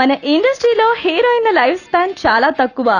మన ఇండస్ట్రీలో హీరోయిన్ల లైఫ్ స్పాన్ చాలా తక్కువ.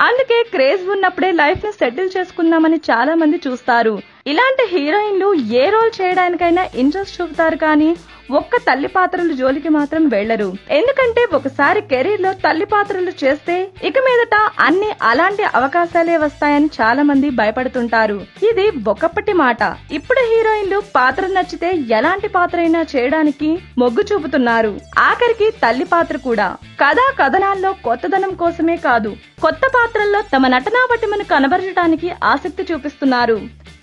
అందుకే క్రేజ్ ఉన్నప్పుడే లైఫ్ని సెటిల్ చేసుకుందామని చాలా మంది చూస్తారు. ఇలాంటి హీరోయిన్లు ఏ రోల్ చేయడానికైనా ఇంట్రెస్ట్ చూపుతారు కానీ ఒక్క తల్లి పాత్రల జోలికి మాత్రం వెళ్ళరు ఎందుకంటే ఒకసారి కెరీర్లో తల్లి పాత్రలు చేస్తే ఇక మీదట అన్ని అలాంటి అవకాశాలే వస్తాయని చాలా మంది భయపడుతుంటారు. ఇది ఒకప్పటి మాట. ఇప్పుడు హీరోయిన్లు పాత్ర నచ్చితే ఎలాంటి పాత్ర అయినా చేయడానికి మొగ్గు చూపుతున్నారు. ఆఖరికి తల్లి పాత్ర కూడా. కథా కథనాల్లో కొత్తదనం కోసమే కాదు కొత్త పాత్రల్లో తమ నటనా పటిమను కనబరచడానికి ఆసక్తి చూపిస్తున్నారు.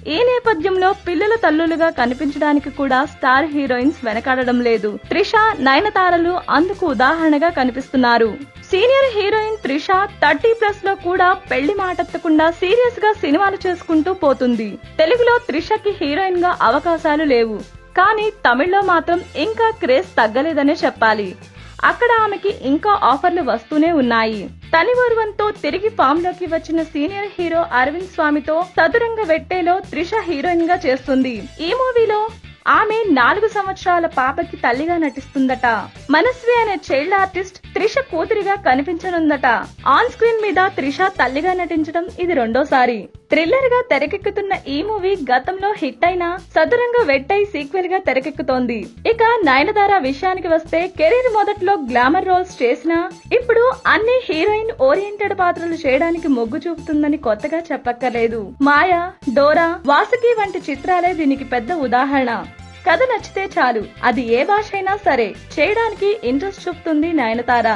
ఈ నేపథ్యంలో పిల్లల తల్లులుగా కనిపించడానికి కూడా స్టార్ హీరోయిన్స్ వెనకాడడం లేదు. త్రిష నయనతారలు అందుకు ఉదాహరణగా కనిపిస్తున్నారు. సీనియర్ హీరోయిన్ త్రిష థర్టీ ప్లస్లో కూడా పెళ్ళి మాటెత్తకుండా సీరియస్గా సినిమాలు చేసుకుంటూ పోతుంది. తెలుగులో త్రిషకి హీరోయిన్గా అవకాశాలు లేవు. కానీ తమిళ్ళో మాత్రం ఇంకా క్రేజ్ తగ్గలేదనే చెప్పాలి. అక్కడ ఆమెకి ఇంకా ఆఫర్లు వస్తూనే ఉన్నాయి. తని ఒరువంతో తిరిగి ఫామ్లోకి వచ్చిన సీనియర్ హీరో అరవింద్ స్వామితో చదురంగ వెట్టేలో త్రిష హీరోయిన్గా చేస్తుంది. ఈ మూవీలో ఆమె నాలుగు సంవత్సరాల పాపకి తల్లిగా నటిస్తుందట. మనస్వి అనే చైల్డ్ ఆర్టిస్ట్ త్రిష కూతురిగా కనిపించనుందట. ఆన్ స్క్రీన్ మీద త్రిష తల్లిగా నటించడం ఇది రెండోసారి. థ్రిల్లర్గా తెరకెక్కుతున్న ఈ మూవీ గతంలో హిట్ అయిన సదురంగ వెట్టై సీక్వెల్గా తెరకెక్కుతోంది. ఇక నయనతార విషయానికి వస్తే కెరీర్ మొదట్లో గ్లామర్ రోల్స్ చేసినా ఇప్పుడు అన్ని హీరోయిన్ ఓరియంటెడ్ పాత్రలు చేయడానికి మొగ్గు చూపుతుందని కొత్తగా చెప్పక్కర్లేదు. మాయా డోరా వాసుకి వంటి చిత్రాలే దీనికి పెద్ద ఉదాహరణ. కథ నచ్చితే చాలు. అది ఏ భాష అయినా సరే చేయడానికి ఇంట్రెస్ట్ చూపుతుంది నయనతార.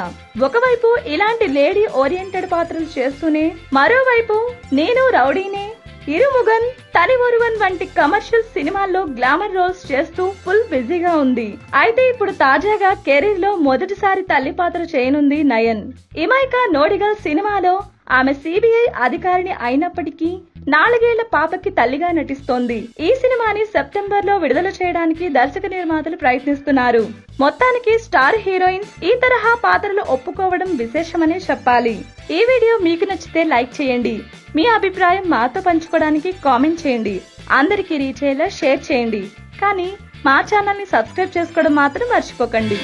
ఒకవైపు ఇలాంటి లేడీ ఓరియంటెడ్ పాత్రలు చేస్తూనే మరోవైపు నేను రౌడీనే. ఇరుముగన్ తని ఒరువన్ వంటి కమర్షియల్ సినిమాల్లో గ్లామర్ రోల్స్ చేస్తూ ఫుల్ బిజీగా ఉంది. అయితే ఇప్పుడు తాజాగా కెరీర్లో మొదటిసారి తల్లి పాత్ర చేయనుంది నయన్. ఇమైకా నోడిగల్ సినిమాలో ఆమె సిబిఐ అధికారిని అయినప్పటికీ నాలుగేళ్ళ పాపకి తల్లిగా నటిస్తోంది. ఈ సినిమాని సెప్టెంబర్లో విడుదల చేయడానికి దర్శక నిర్మాతలు ప్రయత్నిస్తున్నారు. మొత్తానికి స్టార్ హీరోయిన్స్ ఈ తరహా పాత్రలు ఒప్పుకోవడం విశేషమనే చెప్పాలి. ఈ వీడియో మీకు నచ్చితే లైక్ చేయండి. మీ అభిప్రాయం మాతో పంచుకోవడానికి కామెంట్ చేయండి. అందరికీ రీచ్ అయ్యేలా షేర్ చేయండి. కానీ మా ఛానల్ని సబ్స్క్రైబ్ చేసుకోవడం మాత్రం మర్చిపోకండి.